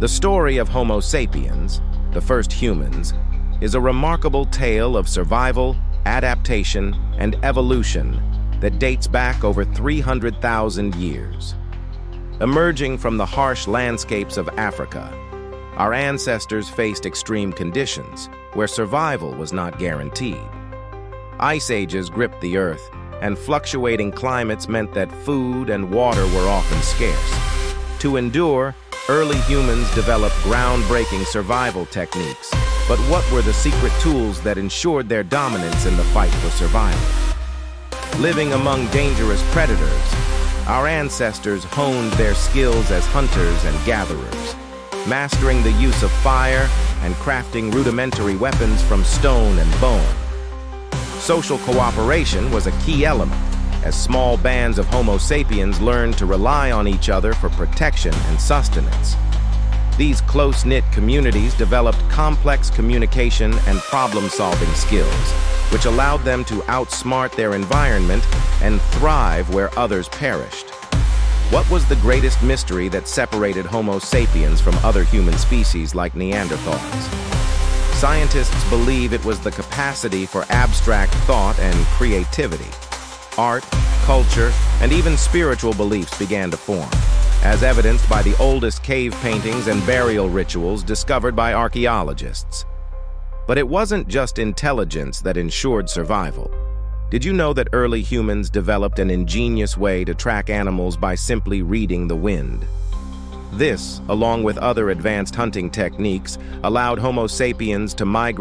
The story of Homo sapiens, the first humans, is a remarkable tale of survival, adaptation, and evolution that dates back over 300,000 years. Emerging from the harsh landscapes of Africa, our ancestors faced extreme conditions where survival was not guaranteed. Ice ages gripped the earth, and fluctuating climates meant that food and water were often scarce. To endure, early humans developed groundbreaking survival techniques. But what were the secret tools that ensured their dominance in the fight for survival? Living among dangerous predators, our ancestors honed their skills as hunters and gatherers, mastering the use of fire and crafting rudimentary weapons from stone and bone. Social cooperation was a key element, as small bands of Homo sapiens learned to rely on each other for protection and sustenance. These close-knit communities developed complex communication and problem-solving skills, which allowed them to outsmart their environment and thrive where others perished. What was the greatest mystery that separated Homo sapiens from other human species like Neanderthals? Scientists believe it was the capacity for abstract thought and creativity. Art, culture, and even spiritual beliefs began to form, as evidenced by the oldest cave paintings and burial rituals discovered by archaeologists. But it wasn't just intelligence that ensured survival. Did you know that early humans developed an ingenious way to track animals by simply reading the wind? This, along with other advanced hunting techniques, allowed Homo sapiens to migrate